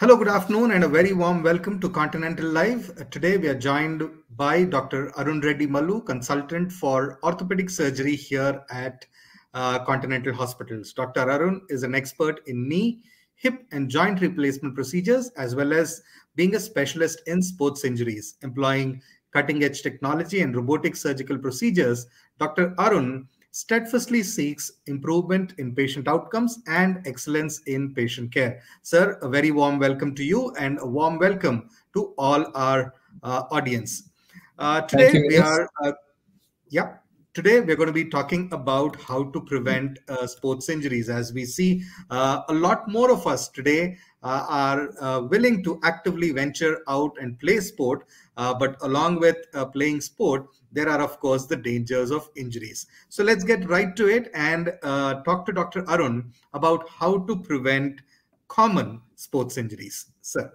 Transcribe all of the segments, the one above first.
Hello, good afternoon, and a very warm welcome to Continental Live. Today, we are joined by Dr. Arun Reddy Mallu, consultant for orthopedic surgery here at uh, Continental Hospitals. Dr. Arun is an expert in knee, hip, and joint replacement procedures, as well as being a specialist in sports injuries, employing cutting edge technology and robotic surgical procedures. Dr. Arun steadfastly seeks improvement in patient outcomes and excellence in patient care. Sir, a very warm welcome to you and a warm welcome to all our uh, audience. Uh, today you, we are, uh, yeah, today we're going to be talking about how to prevent uh, sports injuries. As we see, uh, a lot more of us today uh, are willing to actively venture out and play sport, but along with playing sport, there are, of course, the dangers of injuries. So let's get right to it and uh, talk to Dr. Arun about how to prevent common sports injuries. Sir.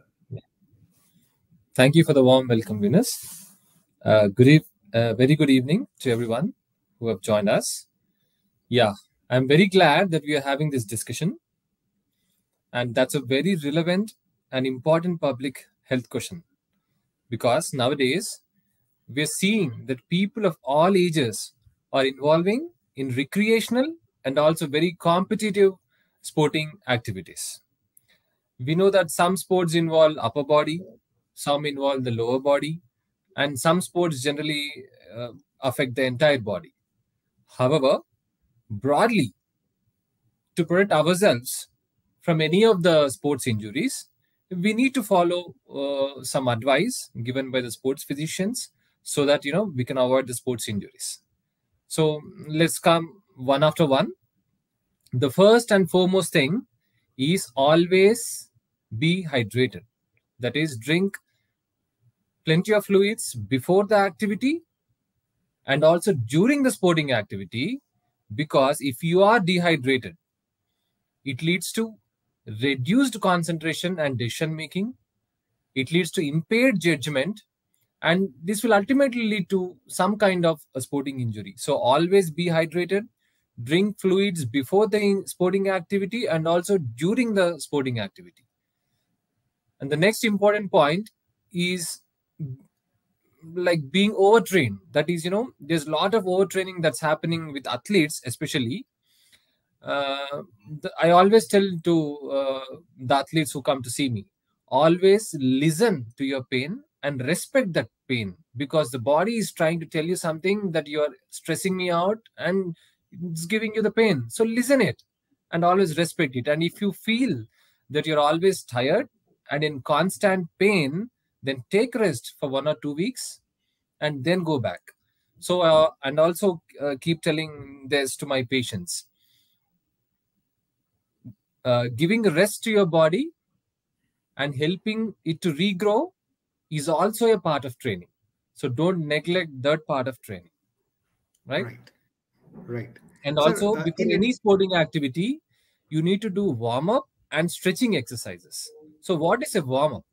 Thank you for the warm welcome, Venus. Uh, good eve- uh, very good evening to everyone who have joined us. Yeah, I'm very glad that we are having this discussion. And that's a very relevant and important public health question. Because nowadays, we're seeing that people of all ages are involving in recreational and also very competitive sporting activities. We know that some sports involve upper body, some involve the lower body, and some sports generally uh, affect the entire body. However, broadly, to protect ourselves from any of the sports injuries, we need to follow uh, some advice given by the sports physicians so that you know we can avoid the sports injuries. So let's come one after one. The first and foremost thing is always be hydrated. That is drink plenty of fluids before the activity and also during the sporting activity because if you are dehydrated it leads to reduced concentration and decision making. It leads to impaired judgment. And this will ultimately lead to some kind of a sporting injury. So always be hydrated drink fluids before the sporting activity and also during the sporting activity. And the next important point is like being overtrained. That is you know there's a lot of overtraining that's happening with athletes especially. Uh, the, i always tell to uh, the athletes who come to see me always listen to your pain and respect that pain because the body is trying to tell you something that you're stressing me out and it's giving you the pain. So listen it and always respect it. And if you feel that you're always tired and in constant pain then take rest for one or two weeks and then go back so uh, and also uh, keep telling this to my patients uh, giving rest to your body and helping it to regrow is also a part of training. So don't neglect that part of training. Right? Right. Right. And also, uh, any sporting activity, you need to do warm up and stretching exercises. So, what is a warm up?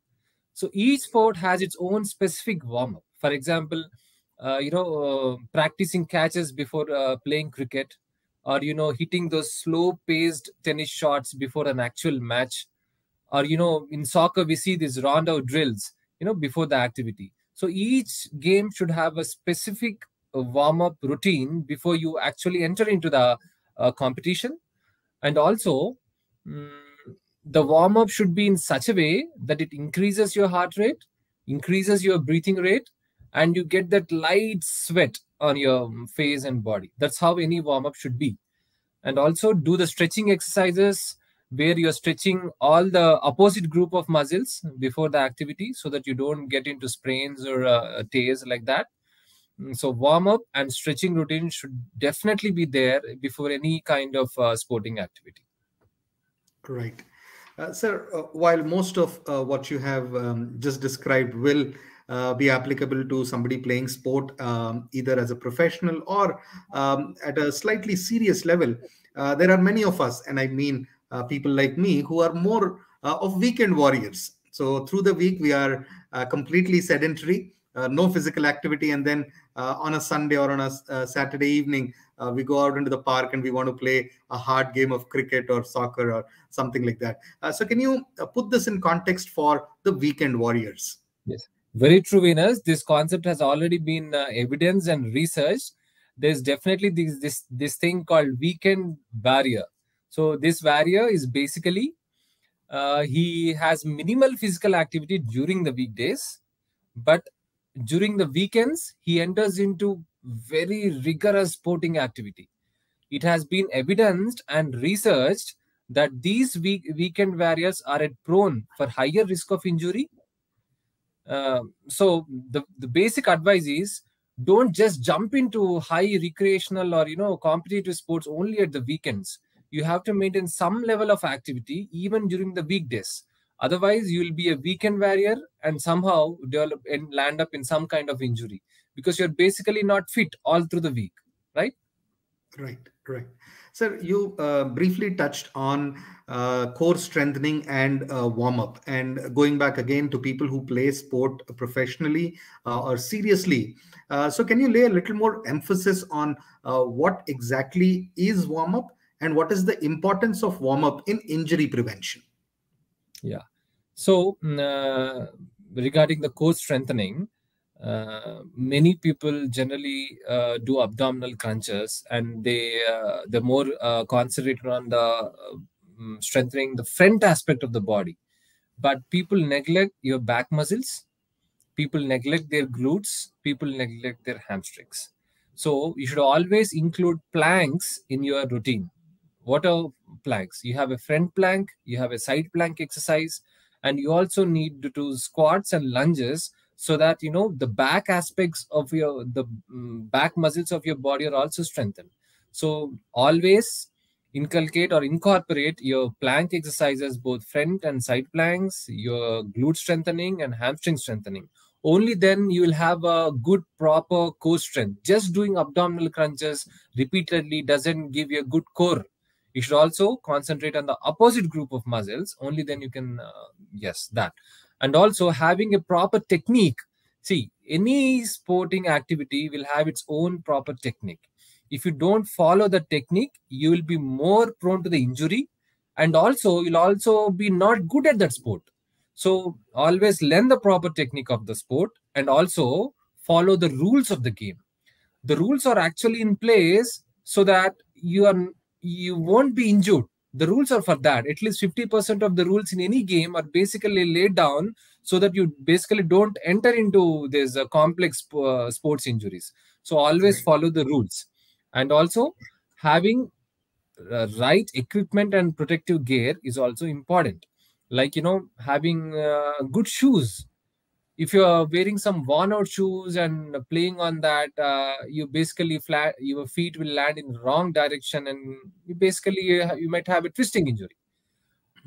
So, each sport has its own specific warm up. For example, uh, you know, uh, practicing catches before uh, playing cricket, or you know, hitting those slow paced tennis shots before an actual match, or you know, in soccer, we see these rondo drills you know before the activity so each game should have a specific uh, warm up routine before you actually enter into the uh, competition and also um, the warm up should be in such a way that it increases your heart rate increases your breathing rate and you get that light sweat on your face and body. That's how any warm up should be. And also do the stretching exercises where you're stretching all the opposite group of muscles before the activity so that you don't get into sprains or uh, tears like that. Mm, so warm up and stretching routine should definitely be there before any kind of uh, sporting activity. Right uh, sir uh, while most of uh, what you have um, just described will uh, be applicable to somebody playing sport um, either as a professional or um, at a slightly serious level there are many of us and i mean uh, people like me who are more uh, of weekend warriors. So through the week, we are uh, completely sedentary, no physical activity, and then uh, on a Sunday or on a uh, Saturday evening, uh, we go out into the park and we want to play a hard game of cricket or soccer or something like that. Uh, so, can you uh, put this in context for the weekend warriors? Yes, very true, Venus. This concept has already been uh, evidenced and researched. There's definitely this this this thing called weekend warrior. So this warrior is basically uh, he has minimal physical activity during the weekdays, but during the weekends he enters into very rigorous sporting activity. It has been evidenced and researched that these week, weekend warriors are at prone for higher risk of injury. Uh, so the, the basic advice is don't just jump into high recreational or you know competitive sports only at the weekends. You have to maintain some level of activity even during the weekdays. Otherwise, you will be a weekend warrior and somehow develop and land up in some kind of injury because you're basically not fit all through the week, right? Right, right. Sir, you uh, briefly touched on uh, core strengthening and uh, warm up, and going back again to people who play sport professionally uh, or seriously. Uh, so, can you lay a little more emphasis on uh, what exactly is warm up and what is the importance of warm up in injury prevention? Yeah. So, mm, uh, regarding the core strengthening, uh, many people generally uh, do abdominal crunches and they uh, they're more uh, concentrated on the um, strengthening the front aspect of the body. But people neglect your back muscles people neglect their glutes people neglect their hamstrings. So you should always include planks in your routine. What are planks? You have a front plank you have a side plank exercise and you also need to do squats and lunges so that you know the back aspects of your the um, back muscles of your body are also strengthened. So always inculcate or incorporate your plank exercises both front and side planks your glute strengthening and hamstring strengthening. Only then you will have a good proper core strength. Just doing abdominal crunches repeatedly doesn't give you a good core. You should also concentrate on the opposite group of muscles. Only then you can uh, yes that and also having a proper technique. See any sporting activity will have its own proper technique. If you don't follow the technique you will be more prone to the injury. And also you'll also be not good at that sport. So always learn the proper technique of the sport and also follow the rules of the game. The rules are actually in place so that you are you won't be injured. The rules are for that. At least 50% of the rules in any game are basically laid down so that you basically don't enter into these uh, complex uh, sports injuries. So always right. follow the rules. And also having uh, right equipment and protective gear is also important. Like, you know, having uh, good shoes if you're wearing some worn out shoes and playing on that uh, you basically flat your feet will land in the wrong direction and you basically you might have a twisting injury.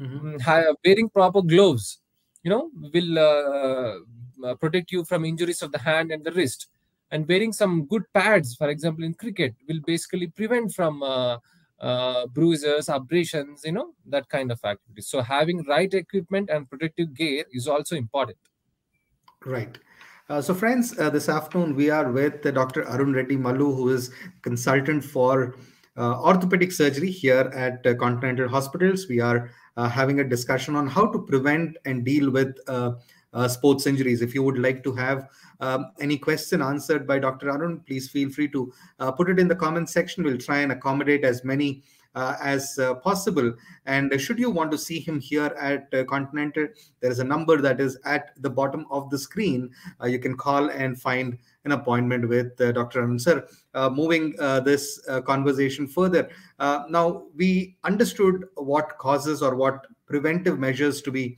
Mm-hmm. Mm, wearing proper gloves you know will uh, uh, protect you from injuries of the hand and the wrist. And wearing some good pads for example in cricket will basically prevent from uh, uh, bruises abrasions you know that kind of activity. So having right equipment and protective gear is also important Right. Uh, so, friends, uh, this afternoon we are with uh, Dr. Arun Reddy Mallu, who is consultant for uh, orthopedic surgery here at uh, Continental Hospitals. We are uh, having a discussion on how to prevent and deal with sports injuries. If you would like to have um, any question answered by Dr. Arun, please feel free to put it in the comment section. We'll try and accommodate as many uh, as uh, possible. And should you want to see him here at uh, Continental, there is a number that is at the bottom of the screen. you can call and find an appointment with uh, Dr. Arun. Uh, moving uh, this conversation further, now we understood what causes or what preventive measures to be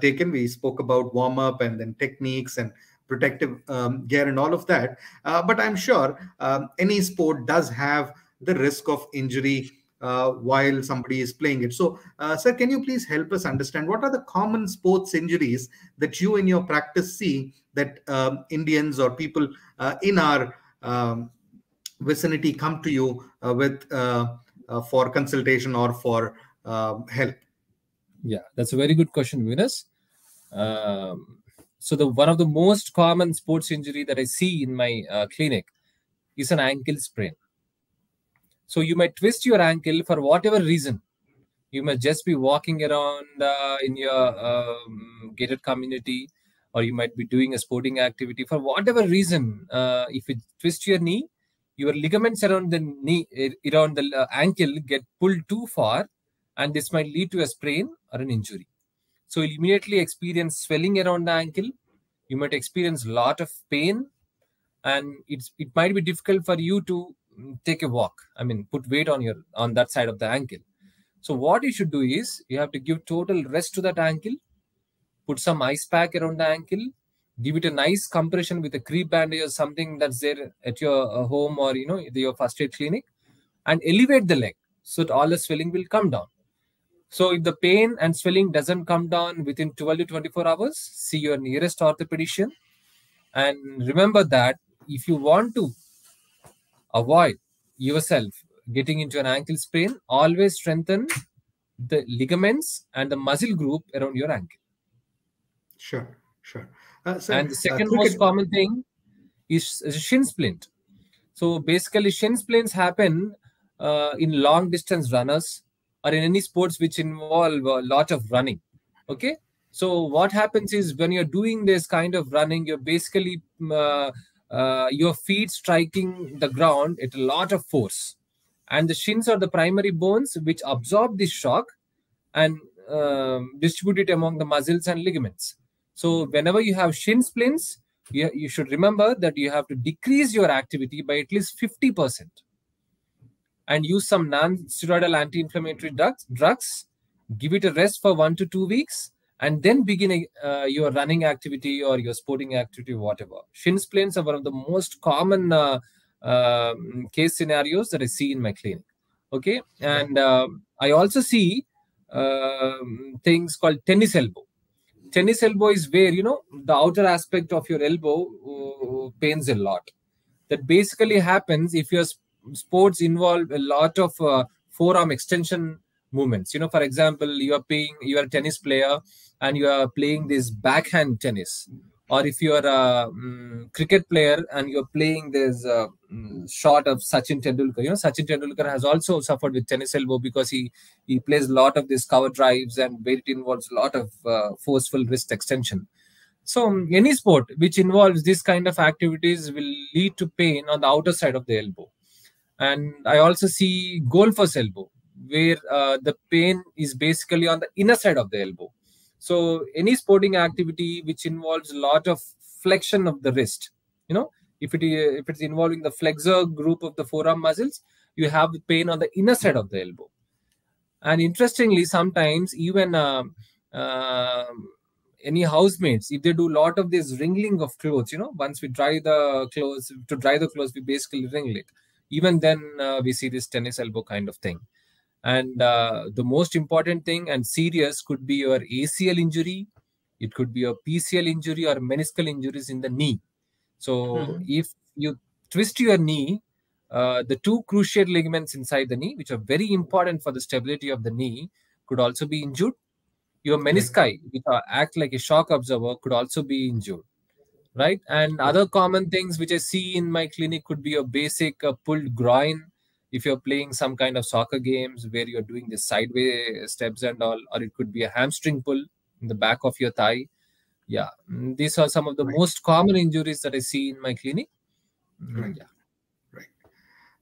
taken. We spoke about warm up and then techniques and protective um, gear and all of that. but I'm sure um, any sport does have the risk of injury uh, while somebody is playing it. So, uh, sir, can you please help us understand what are the common sports injuries that you in your practice see that um, Indians or people uh, in our um, vicinity come to you uh, with uh, uh, for consultation or for um, help? Yeah, that's a very good question, Venus. Um, So the one of the most common sports injury that I see in my clinic is an ankle sprain. So you might twist your ankle for whatever reason. You might just be walking around uh, in your um, gated community, or you might be doing a sporting activity for whatever reason. Uh, if you twist your knee, your ligaments around the knee, around the uh, ankle, get pulled too far, and this might lead to a sprain or an injury. So you immediately experience swelling around the ankle. You might experience a lot of pain, and it's it might be difficult for you to take a walk. I mean, put weight on your on that side of the ankle. So what you should do is you have to give total rest to that ankle, put some ice pack around the ankle, give it a nice compression with a crepe bandage or something that's there at your uh, home or you know your first aid clinic, and elevate the leg so that all the swelling will come down. So if the pain and swelling doesn't come down within 12 to 24 hours, see your nearest orthopedician. And remember that if you want to avoid yourself getting into an ankle sprain, always strengthen the ligaments and the muscle group around your ankle. Sure, sure. Uh, so, and the uh, second uh, most common thing is, is shin splint. So basically, shin splints happen uh, in long distance runners or in any sports which involve a lot of running. Okay. So what happens is when you're doing this kind of running, you're basically uh, uh, your feet striking the ground at a lot of force, and the shins are the primary bones which absorb this shock and um, distribute it among the muscles and ligaments. So whenever you have shin splints, you, you should remember that you have to decrease your activity by at least 50 percent. And use some non-steroidal anti-inflammatory drugs, drugs, give it a rest for one to two weeks, and then begin uh, your running activity or your sporting activity, whatever. Shin splints are one of the most common uh, uh, case scenarios that I see in my clinic. Okay, and um, I also see um, things called tennis elbow. Tennis elbow is where you know the outer aspect of your elbow uh, pains a lot. That basically happens if you're sports involve a lot of uh, forearm extension movements. You know, for example, you are playing, you are a tennis player and you are playing this backhand tennis. Or if you are a um, cricket player and you're playing this uh, mm, shot of Sachin Tendulkar, you know, Sachin Tendulkar has also suffered with tennis elbow because he he plays a lot of these cover drives and where it involves a lot of uh, forceful wrist extension. So um, any sport which involves this kind of activities will lead to pain on the outer side of the elbow and i also see golfer's elbow where uh, the pain is basically on the inner side of the elbow. So any sporting activity which involves a lot of flexion of the wrist you know if it if it's involving the flexor group of the forearm muscles you have the pain on the inner side of the elbow. And interestingly sometimes even uh, uh, any housemates if they do a lot of this wringing of clothes you know once we dry the clothes to dry the clothes we basically wring it. Even then uh, we see this tennis elbow kind of thing and uh, the most important thing and serious could be your acl injury it could be a pcl injury or meniscal injuries in the knee so mm-hmm. if you twist your knee uh, the two cruciate ligaments inside the knee which are very important for the stability of the knee could also be injured your menisci which are, act like a shock absorber could also be injured right? And other common things which I see in my clinic could be a basic uh, pulled groin. If you're playing some kind of soccer games where you're doing the sideways steps and all, or it could be a hamstring pull in the back of your thigh. Yeah, mm, these are some of the right. most common injuries that I see in my clinic. Mm, right. Yeah.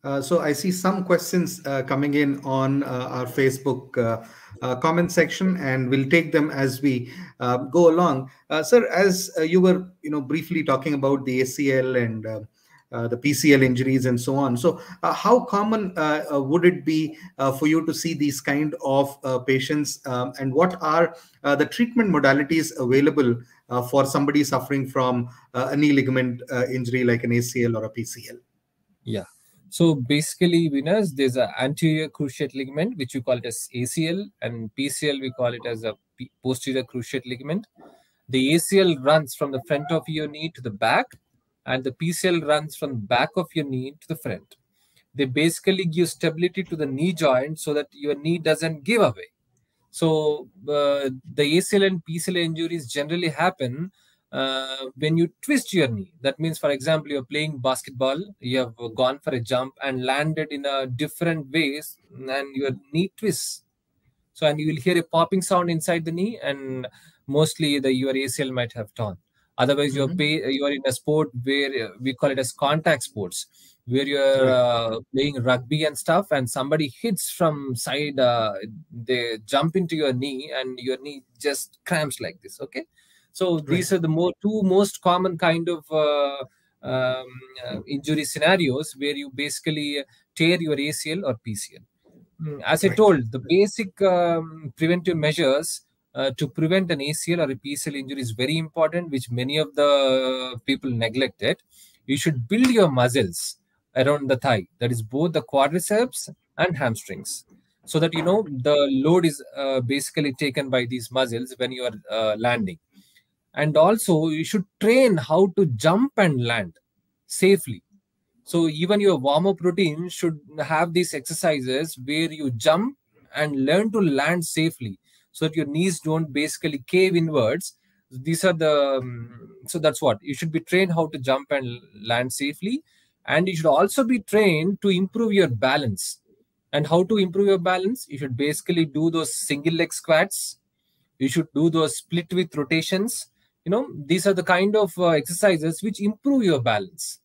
Uh, so I see some questions uh, coming in on uh, our Facebook uh, uh, comment section, and we'll take them as we go along. sir, as you were, you know, briefly talking about the ACL and Uh, the PCL injuries and so on. So, uh, how common uh, would it be for you to see these kind of patients, um, and what are the treatment modalities available for somebody suffering from a knee ligament injury like an ACL or a PCL? Yeah. So basically, Venus, there's an anterior cruciate ligament, which we call it as ACL, and PCL, we call it as a posterior cruciate ligament. The ACL runs from the front of your knee to the back, and the PCL runs from the back of your knee to the front. They basically give stability to the knee joint so that your knee doesn't give away. So uh, the ACL and PCL injuries generally happen uh, when you twist your knee. That means, for example, you're playing basketball, you have gone for a jump and landed in a different ways, and your knee twists. So, and you will hear a popping sound inside the knee, and mostly the your ACL might have torn. Otherwise, you're Mhm. pay, you're in a sport where uh, we call it as contact sports, where you're uh, playing rugby and stuff, and somebody hits from side, uh, they jump into your knee, and your knee just cramps like this. Okay, so these are the more two most common kind of uh, um, uh, injury scenarios where you basically tear your ACL or PCL. Mm, As I told, the basic um, preventive measures uh, to prevent an ACL or a PCL injury is very important, which many of the people neglected. You should build your muscles around the thigh, that is both the quadriceps and hamstrings, so that you know the load is uh, basically taken by these muscles when you are uh, landing. And also, you should train how to jump and land safely. So even your warm-up routine should have these exercises where you jump and learn to land safely so that your knees don't basically cave inwards. These are the um, so that's what you should be trained how to jump and land safely, and you should also be trained to improve your balance. And how to improve your balance? You should basically do those single leg squats. You should do those split with rotations. You know, these are the kind of uh, exercises which improve your balance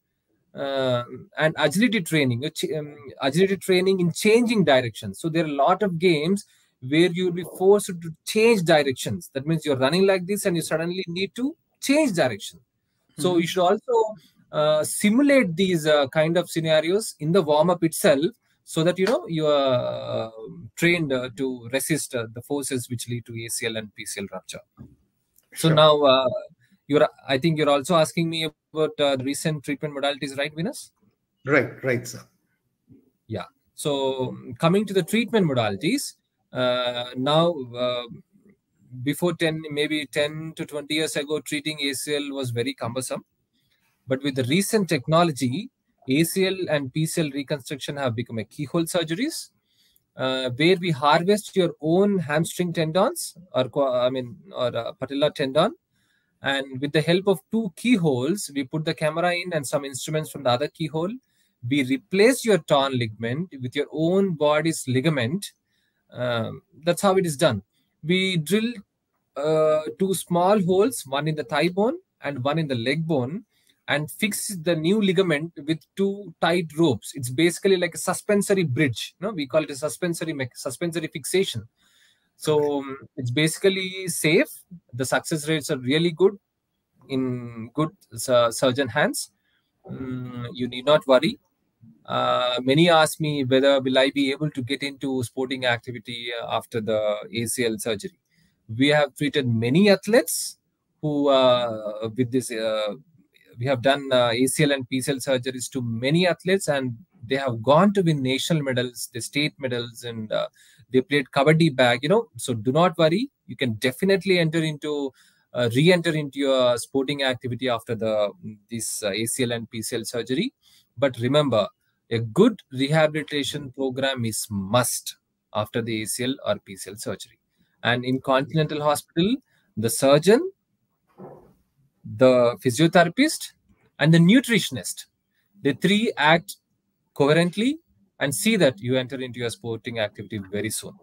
uh, and agility training, uh, um, agility training in changing directions. So there are a lot of games where you will be forced to change directions. That means you're running like this and you suddenly need to change direction. So Mhm. you should also uh, simulate these uh, kind of scenarios in the warm up itself, so that you know you are uh, trained uh, to resist uh, the forces which lead to ACL and PCL rupture. So Sure. now uh, you're, I think you're also asking me about uh, the recent treatment modalities, right, Venus? Right, right, sir. Yeah. So coming to the treatment modalities, now uh, before 10, maybe 10 to 20 years ago, treating ACL was very cumbersome. But with the recent technology, ACL and PCL reconstruction have become a keyhole surgeries, uh, where we harvest your own hamstring tendons or I mean or uh, patella tendon, and with the help of two keyholes, we put the camera in and some instruments from the other keyhole. We replace your torn ligament with your own body's ligament. Um, that's how it is done. We drill uh, two small holes, one in the thigh bone and one in the leg bone, and fix the new ligament with two tight ropes. It's basically like a suspensory bridge. No, we call it a suspensory suspensory fixation. So um, it's basically safe. The success rates are really good in good su- surgeon hands. Mm, you need not worry. Uh, many ask me whether will I be able to get into sporting activity uh, after the ACL surgery. We have treated many athletes who uh, with this. Uh, we have done uh, ACL and PCL surgeries to many athletes, and they have gone to win national medals, the state medals, and uh, they played kabaddi bag. You know, so do not worry. You can definitely enter into uh, re-enter into your sporting activity after the this uh, ACL and PCL surgery. But remember, a good rehabilitation program is must after the ACL or PCL surgery. And in Continental Hospital, the surgeon, the physiotherapist, and the nutritionist, the three act coherently and see that you enter into your sporting activity very soon.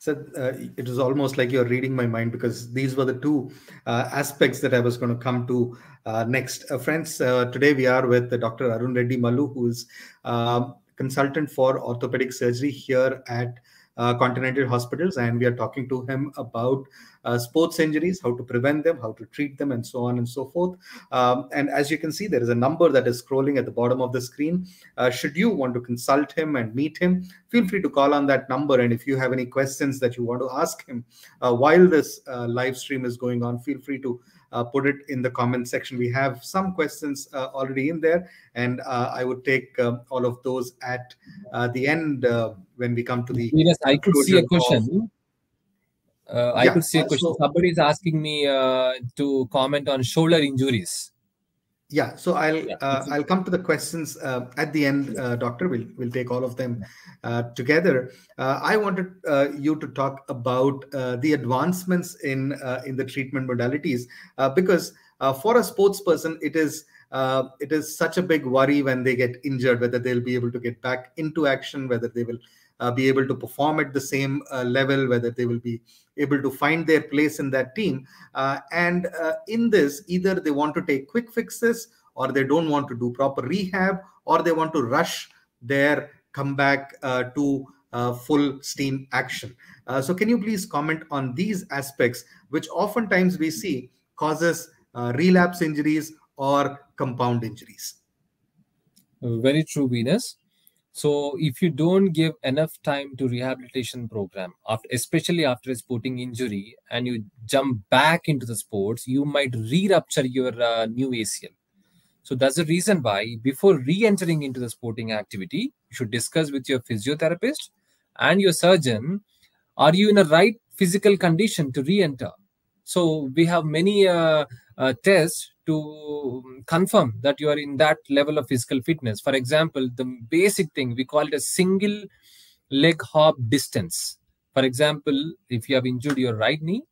So uh, it was almost like you're reading my mind because these were the two uh, aspects that I was going to come to uh, next. Uh, friends, uh, today we are with Dr. Arun Reddy Mallu, who is um, consultant for orthopedic surgery here at uh, Continental Hospitals, and we are talking to him about uh, sports injuries, how to prevent them, how to treat them, and so on and so forth. Um, and as you can see, there is a number that is scrolling at the bottom of the screen. Uh, should you want to consult him and meet him, feel free to call on that number. And if you have any questions that you want to ask him uh, while this uh, live stream is going on, feel free to put it in the comment section. We have some questions uh, already in there, and uh, I would take um, all of those at uh, the end uh, when we come to the. Venus, I could see a conclusion of- question. Uh, I Yeah, could see a uh, question. so- Somebody is asking me uh, to comment on shoulder injuries. Yeah, so I'll yeah. uh, I'll come to the questions uh, at the end, uh, Doctor. We'll we'll take all of them uh, together. Uh, I wanted uh, you to talk about the advancements in in the treatment modalities because for a sports person, it is it is such a big worry when they get injured, whether they'll be able to get back into action, whether they will be able to perform at the same level, whether they will be able to find their place in that team. Uh, and uh, in this, either they want to take quick fixes or they don't want to do proper rehab or they want to rush their comeback uh, to uh, full steam action. Uh, so can you please comment on these aspects, which oftentimes we see causes uh, relapse injuries or compound injuries? Very true, Venus. So if you don't give enough time to rehabilitation program, after, especially after a sporting injury, and you jump back into the sports, you might re-rupture your uh, new ACL. So that's the reason why before re-entering into the sporting activity, you should discuss with your physiotherapist and your surgeon, are you in a right physical condition to re-enter? So we have many uh, uh, tests to confirm that you are in that level of physical fitness. For example, the basic thing we call it a single leg hop distance. For example, if you have injured your right knee,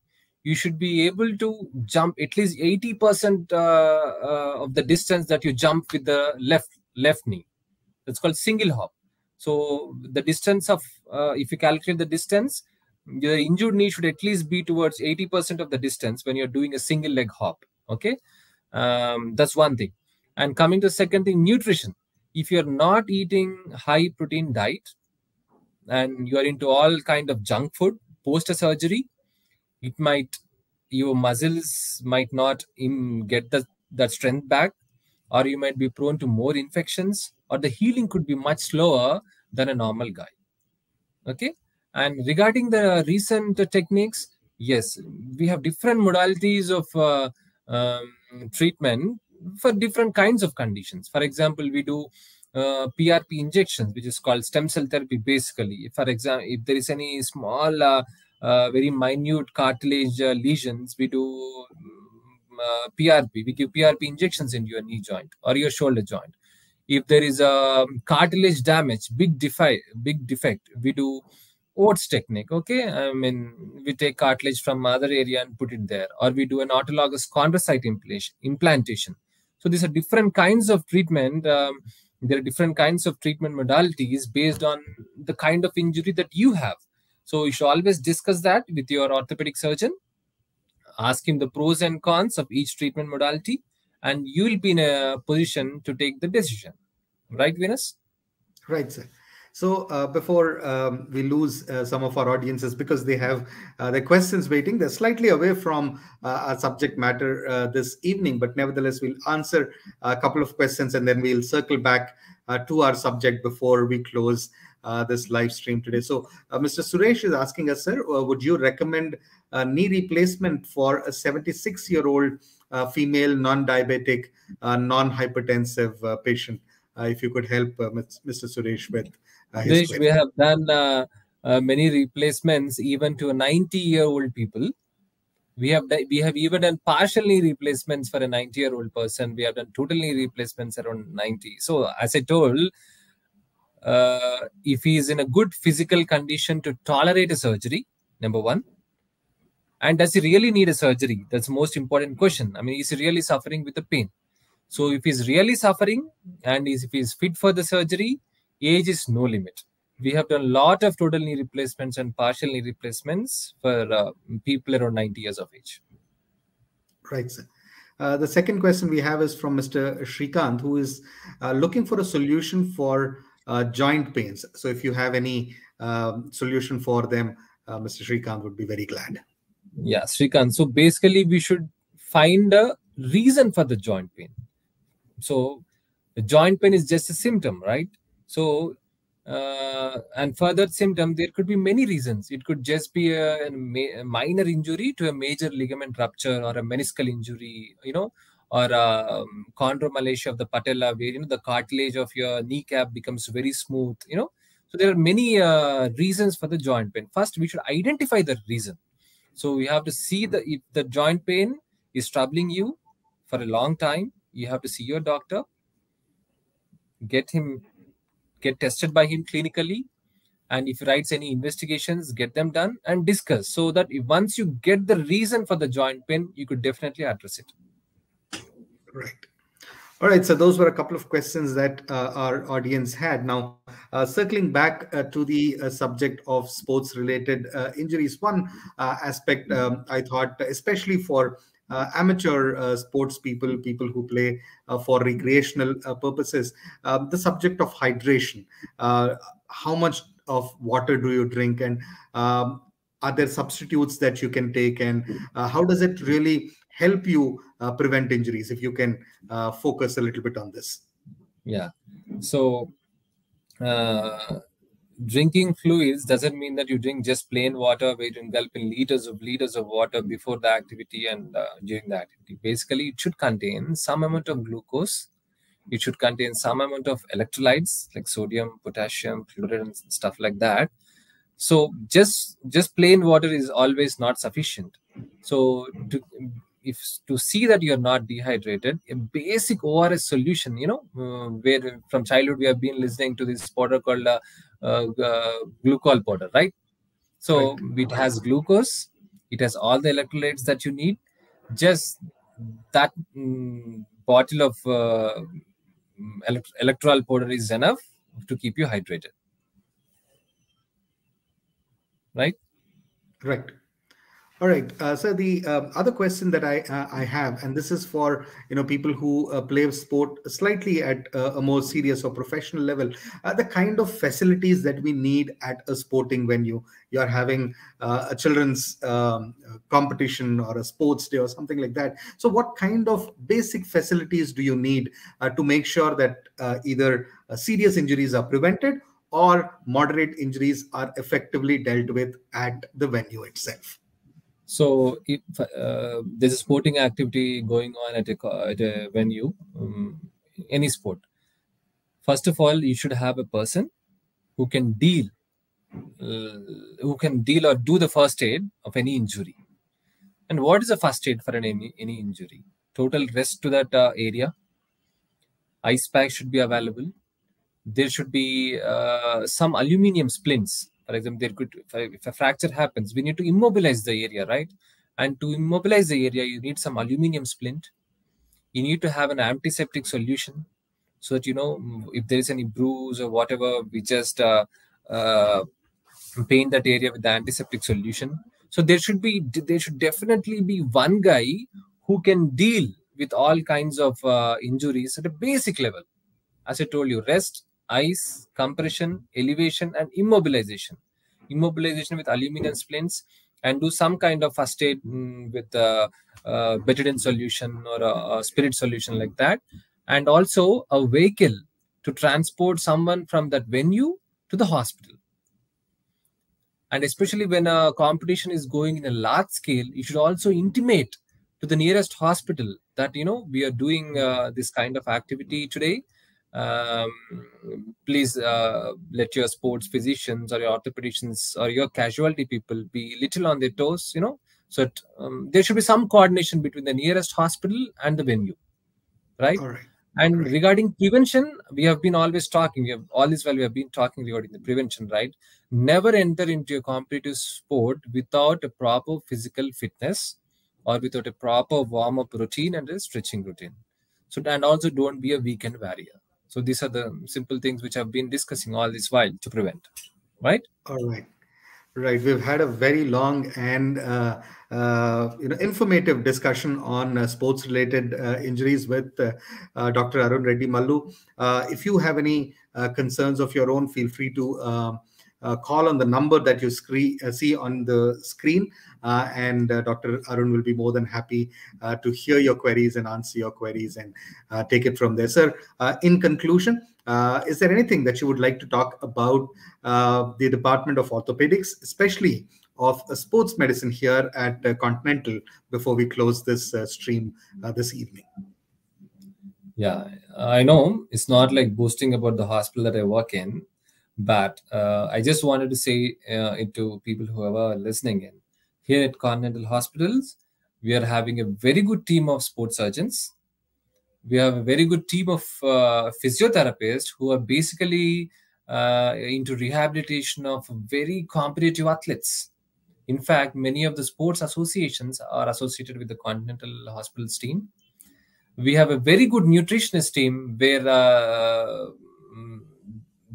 you should be able to jump at least 80% uh, uh, of the distance that you jump with the left left knee. That's called single hop. So the distance of, uh, if you calculate the distance, your injured knee should at least be towards 80% of the distance when you're doing a single leg hop. Okay. Um, that's one thing. And coming to second thing, nutrition. If you're not eating high protein diet and you are into all kind of junk food post a surgery, it might your muscles might not get the, that strength back or you might be prone to more infections or the healing could be much slower than a normal guy okay and regarding the recent techniques yes we have different modalities of uh, um, treatment for different kinds of conditions for example we do uh, PRP injections, which is called stem cell therapy. Basically, for example, if there is any small uh, uh, very minute cartilage uh, lesions, we do PRP. Uh, we give PRP injections into your knee joint or your shoulder joint. If there is a cartilage damage, big defi- big defect, we do OATS technique. Okay, I mean we take cartilage from other area and put it there, or we do an autologous chondrocyte implantation. So these are different kinds of treatment. Um, there are different kinds of treatment modalities based on the kind of injury that you have so you should always discuss that with your orthopedic surgeon. Ask him the pros and cons of each treatment modality, and you will be in a position to take the decision. Right, Venus? Right, sir. So uh, before um, we lose uh, some of our audiences because they have uh, their questions waiting, they're slightly away from uh, our subject matter uh, this evening, but nevertheless, we'll answer a couple of questions and then we'll circle back uh, to our subject before we close this live stream today. So, Mr. Suresh is asking us, sir, would you recommend knee replacement for a 76 year old uh, female, non diabetic, uh, non hypertensive patient? if you could help Mr. Suresh with his we have done many replacements even to 90 year old people we have we have even done partial knee replacements for a 90 year old person we have done total knee replacements around 90 so as i told uh, if he is in a good physical condition to tolerate a surgery, number one. And does he really need a surgery? That's the most important question. I mean, is he really suffering with the pain? So if he's really suffering and if he's fit for the surgery, age is no limit. We have done a lot of total knee replacements and partial knee replacements for uh, people around 90 years of age. Right, sir. Uh, the second question we have is from Mr. Shrikant, who is uh, looking for a solution for uh, joint pains. So if you have any um, solution for them, uh, Mr. Srikant would be very glad. Yeah, Srikant. So basically, we should find a reason for the joint pain. So the joint pain is just a symptom, right? So uh, and further symptom, there could be many reasons. It could just be a, a, minor injury to a major ligament rupture or a meniscal injury, you know, or um, chondromalacia of the patella where you know the cartilage of your kneecap becomes very smooth you know. So there are many uh, reasons for the joint pain. First we should identify the reason. So we have to see the if the joint pain is troubling you for a long time you have to see your doctor, get him, get tested by him clinically, and if he writes any investigations, get them done and discuss so that if, once you get the reason for the joint pain, you could definitely address it. Right. All right, so those were a couple of questions that uh, our audience had. Now, uh, circling back uh, to the uh, subject of sports related uh, injuries, one uh, aspect um, I thought, especially for amateur sports people, people who play for recreational purposes, um, the subject of hydration. how much of water do you drink? And um, are there substitutes that you can take? And how does it really help you uh, prevent injuries if you can uh, focus a little bit on this yeah so uh, drinking fluids doesn't mean that you drink just plain water where you engulf in liters of liters of water before the activity and uh, during the activity. Basically it should contain some amount of glucose. It should contain some amount of electrolytes like sodium potassium chloride and stuff like that. So just just plain water is always not sufficient. So to if to see that you're not dehydrated, a basic ORS solution, you know, uh, where from childhood we have been listening to this powder called uh, uh, glucol powder, right? So right. it has glucose, it has all the electrolytes that you need. Just that mm, bottle of uh, elect- electrolyte powder is enough to keep you hydrated. Right? Right. All right. Uh, so the uh, other question that I uh, I have, and this is for you know people who uh, play sport slightly at uh, a more serious or professional level, uh, the kind of facilities that we need at a sporting venue. You are having a children's um, competition or a sports day or something like that. So, what kind of basic facilities do you need to make sure that either serious injuries are prevented or moderate injuries are effectively dealt with at the venue itself? So if uh, there's a sporting activity going on at a, at a venue, um, any sport, first of all, you should have a person who can deal, uh, who can deal or do the first aid of any injury. And what is the first aid for an, any, any injury? Total rest to that uh, area. Ice pack should be available. There should be uh, some aluminium splints for example there could if a, fracture happens we need to immobilize the area right? And to immobilize the area you need some aluminum splint. You need to have an antiseptic solution so that you know if there is any bruise or whatever we just uh, uh, paint that area with the antiseptic solution. So there should be there should definitely be one guy who can deal with all kinds of uh, injuries at a basic level. As i told you rest ice, compression, elevation, and immobilization. Immobilization with aluminum splints and do some kind of first aid mm, with a, a betadine solution or a, a spirit solution like that. And also a vehicle to transport someone from that venue to the hospital. And especially when a competition is going in a large scale, you should also intimate to the nearest hospital that you know we are doing uh, this kind of activity today um, please uh, let your sports physicians or your orthopedicians or your casualty people be little on their toes you know so it, um, there should be some coordination between the nearest hospital and the venue right, and right. regarding prevention we have been always talking we have all this while we have been talking regarding the prevention right? Never enter into a competitive sport without a proper physical fitness or without a proper warm-up routine and a stretching routine. So and also don't be a weekend warrior so these are the simple things which I've been discussing all this while to prevent, right? All right. Right, we've had a very long and uh, uh, you know informative discussion on uh, sports-related uh, injuries with uh, uh, Dr. Arun Reddy Mallu. if you have any concerns of your own, feel free to um, uh, call on the number that you screen, uh, see on the screen, uh, and uh, Dr. Arun will be more than happy uh, to hear your queries and answer your queries and uh, take it from there. Sir, in conclusion, is there anything that you would like to talk about the Department of Orthopedics, especially of sports medicine here at Continental before we close this stream this evening? Yeah, I know it's not like boasting about the hospital that I work in, but uh, I just wanted to say uh, it to people who are listening in. Here at Continental Hospitals, we are having a very good team of sports surgeons. we have a very good team of uh, physiotherapists who are basically uh, into rehabilitation of very competitive athletes. In fact, many of the sports associations are associated with the Continental Hospitals team. We have a very good nutritionist team where uh,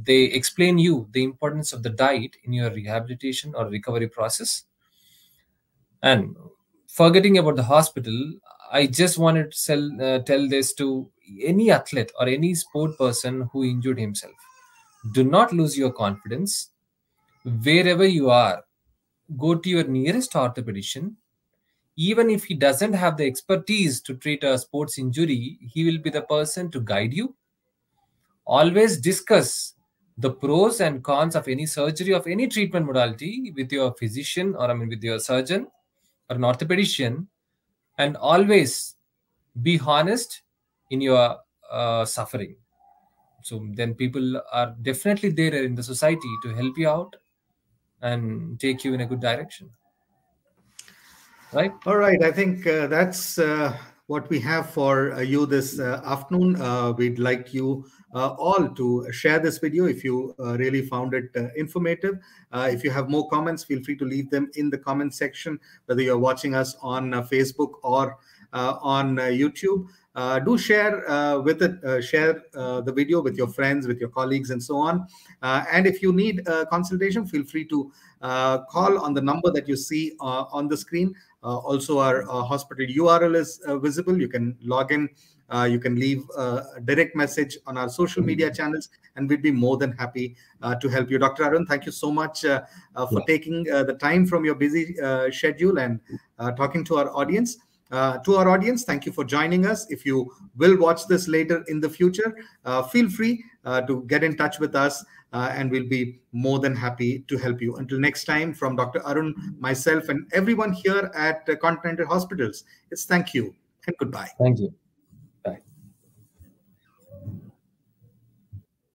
they explain you the importance of the diet in your rehabilitation or recovery process. And forgetting about the hospital, I just wanted to sell, uh, tell this to any athlete or any sport person who injured himself. Do not lose your confidence. Wherever you are, go to your nearest orthopedician. Even if he doesn't have the expertise to treat a sports injury, he will be the person to guide you. Always discuss the pros and cons of any surgery of any treatment modality with your physician or I mean with your surgeon or an orthopedician and always be honest in your uh, suffering. So then people are definitely there in the society to help you out and take you in a good direction. Right? All right. I think uh, that's uh, what we have for uh, you this uh, afternoon. Uh, we'd like you all to share this video if you really found it informative. If you have more comments feel free to leave them in the comment section whether you're watching us on facebook or on youtube. Uh, do share uh, with it uh, share the video with your friends with your colleagues and so on. And if you need a consultation feel free to call on the number that you see on the screen also our hospital url is visible you can log in uh, you can leave a direct message on our social media channels, and we'd be more than happy uh, to help you. Dr. Arun, thank you so much uh, for yeah. taking the time from your busy schedule and talking to our audience. Uh, to our audience, thank you for joining us. If you will watch this later in the future, uh, feel free uh, to get in touch with us uh, and we'll be more than happy to help you. Until next time, from Dr. Arun, myself, and everyone here at Continental Hospitals, it's thank you and goodbye. Thank you.